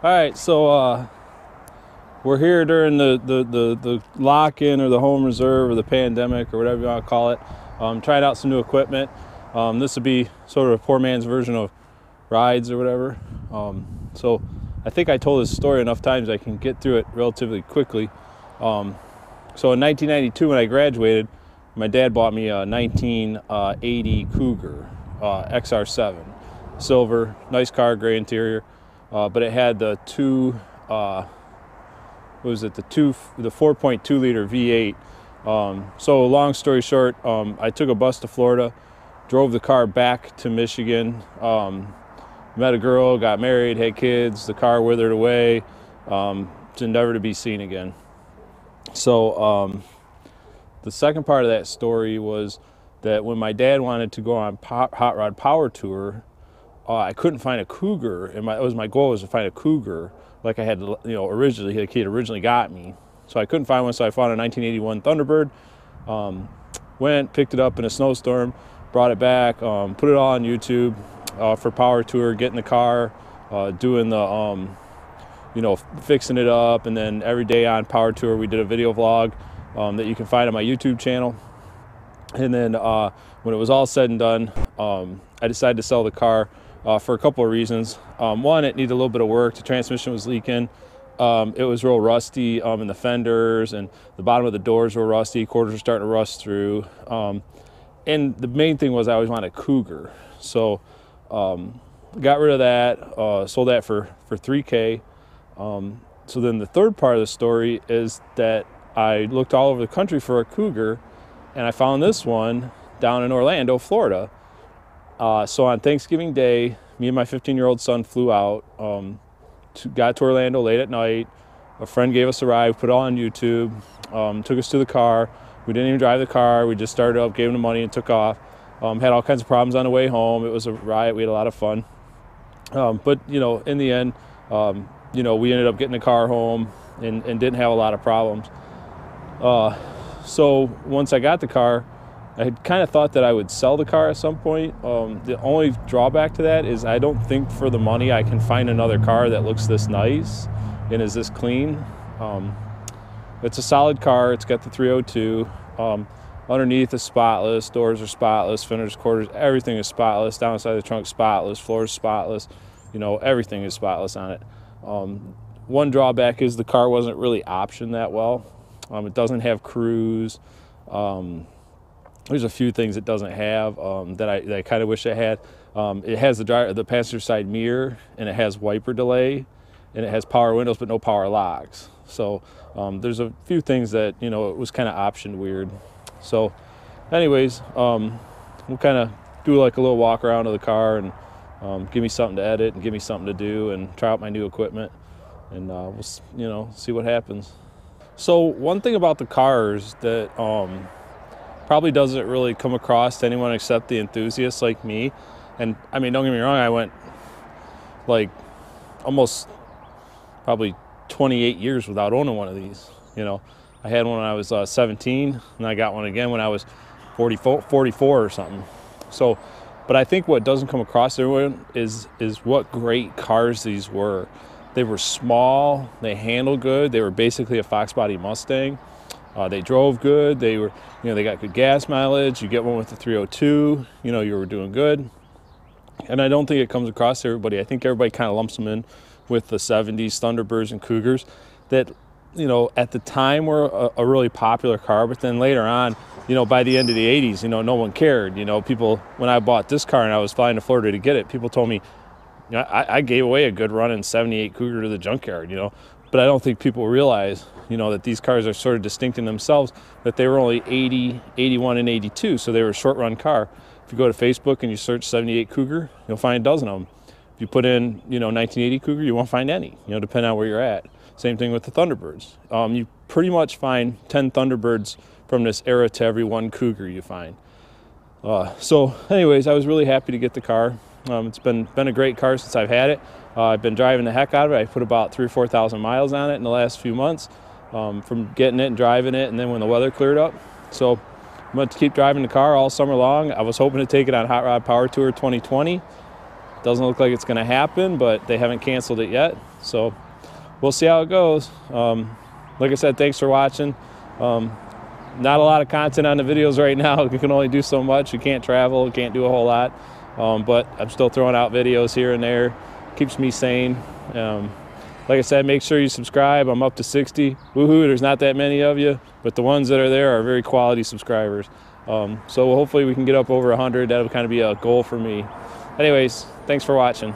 All right, so uh, we're here during the, the, the, the lock-in or the home reserve or the pandemic or whatever you want to call it. Um, trying out some new equipment. Um, this would be sort of a poor man's version of rides or whatever. Um, so I think I told this story enough times I can get through it relatively quickly. Um, so in 1992 when I graduated, my dad bought me a 1980 Cougar uh, XR7, silver, nice car, gray interior uh, but it had the two, uh, what was it, the two, the 4.2 liter V8. Um, so long story short, um, I took a bus to Florida, drove the car back to Michigan, um, met a girl, got married, had kids, the car withered away, um, to never to be seen again. So um, the second part of that story was that when my dad wanted to go on hot rod power tour, uh, I couldn't find a cougar, and my, was my goal was to find a cougar like I had, you know, originally, like he had originally got me. So I couldn't find one, so I found a 1981 Thunderbird. Um, went, picked it up in a snowstorm, brought it back, um, put it all on YouTube uh, for power tour, getting the car, uh, doing the, um, you know, fixing it up, and then every day on power tour we did a video vlog um, that you can find on my YouTube channel. And then uh, when it was all said and done, um, I decided to sell the car uh, for a couple of reasons. Um, one, it needed a little bit of work. The transmission was leaking. Um, it was real rusty um, in the fenders and the bottom of the doors were rusty. Quarters were starting to rust through. Um, and the main thing was I always wanted a Cougar. So um, got rid of that, uh, sold that for, for 3K. Um, so then the third part of the story is that I looked all over the country for a Cougar and I found this one down in Orlando, Florida. Uh, so on Thanksgiving Day, me and my 15 year old son flew out, um, to, got to Orlando late at night. A friend gave us a ride, put it all on YouTube, um, took us to the car. We didn't even drive the car. We just started up, gave him the money, and took off. Um, had all kinds of problems on the way home. It was a riot. We had a lot of fun. Um, but, you know, in the end, um, you know, we ended up getting the car home and, and didn't have a lot of problems. Uh, so once I got the car, I had kind of thought that I would sell the car at some point. Um, the only drawback to that is I don't think for the money I can find another car that looks this nice and is this clean. Um, it's a solid car. It's got the 302. Um, underneath is spotless. Doors are spotless. Fenders, quarters, everything is spotless. Downside of the trunk spotless. Floors spotless. You know, everything is spotless on it. Um, one drawback is the car wasn't really optioned that well. Um, it doesn't have cruise. Um, there's a few things it doesn't have um, that I, I kind of wish it had. Um, it has the driver, the passenger side mirror, and it has wiper delay, and it has power windows but no power locks. So um, there's a few things that you know it was kind of optioned weird. So, anyways, um, we'll kind of do like a little walk around of the car and um, give me something to edit and give me something to do and try out my new equipment, and uh, we'll you know see what happens. So one thing about the cars that um, probably doesn't really come across to anyone except the enthusiasts like me. And I mean, don't get me wrong, I went like almost probably 28 years without owning one of these. You know, I had one when I was uh, 17, and I got one again when I was 44, 44 or something. So, but I think what doesn't come across everyone is is what great cars these were. They were small, they handled good, they were basically a Fox body Mustang. Uh, they drove good. They were, you know, they got good gas mileage. You get one with the 302, you know, you were doing good. And I don't think it comes across to everybody. I think everybody kind of lumps them in with the 70s Thunderbirds and Cougars that, you know, at the time were a, a really popular car, but then later on, you know, by the end of the 80s, you know, no one cared. You know, people, when I bought this car and I was flying to Florida to get it, people told me, you know, I, I gave away a good run in 78 Cougar to the junkyard, you know, but I don't think people realize, you know, that these cars are sort of distinct in themselves, that they were only 80, 81, and 82, so they were a short run car. If you go to Facebook and you search 78 Cougar, you'll find a dozen of them. If you put in, you know, 1980 Cougar, you won't find any, you know, depending on where you're at. Same thing with the Thunderbirds. Um, you pretty much find 10 Thunderbirds from this era to every one Cougar you find. Uh, so, anyways, I was really happy to get the car. Um, it's been been a great car since I've had it. Uh, I've been driving the heck out of it. I put about three or four thousand miles on it in the last few months um, from getting it and driving it, and then when the weather cleared up. So I'm going to keep driving the car all summer long. I was hoping to take it on Hot Rod Power Tour 2020. Doesn't look like it's going to happen, but they haven't canceled it yet. So we'll see how it goes. Um, like I said, thanks for watching. Um, not a lot of content on the videos right now. You can only do so much. You can't travel, you can't do a whole lot. Um, but I'm still throwing out videos here and there. Keeps me sane. Um, like I said, make sure you subscribe. I'm up to 60. Woohoo, there's not that many of you, but the ones that are there are very quality subscribers. Um, so hopefully we can get up over 100. That'll kind of be a goal for me. Anyways, thanks for watching.